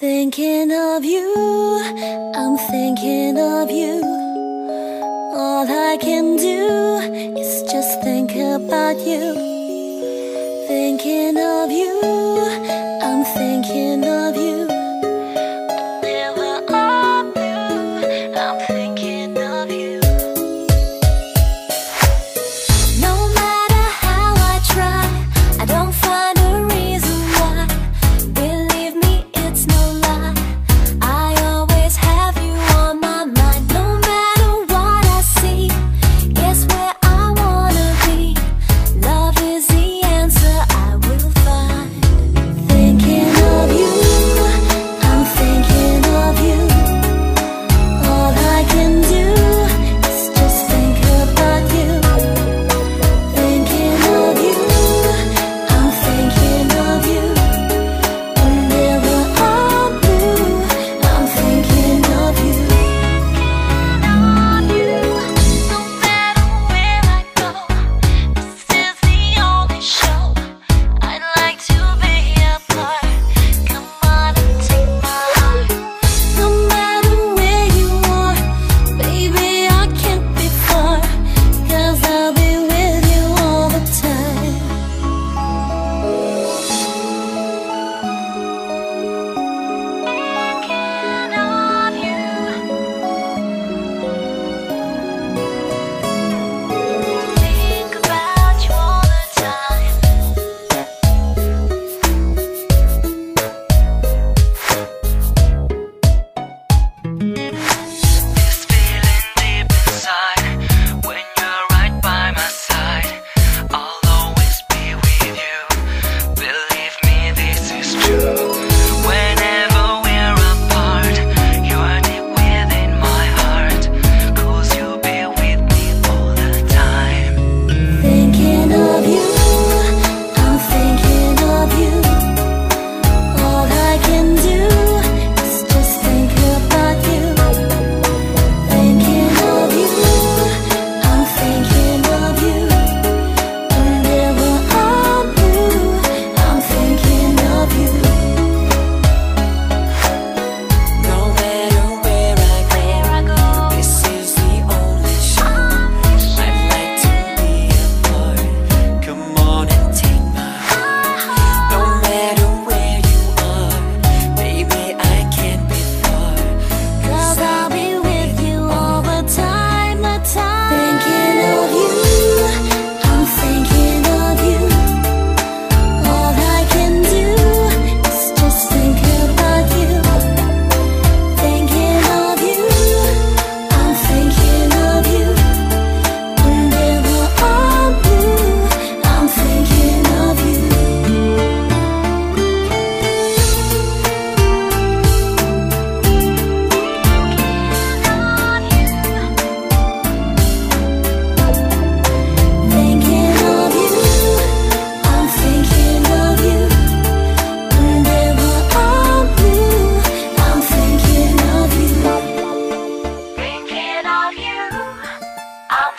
Thinking of you, I'm thinking of you. All I can do is just think about you. Thinking of you, I'm thinking of you.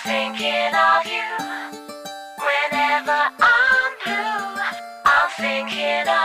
thinking of you. Whenever I'm blue, I'm thinking of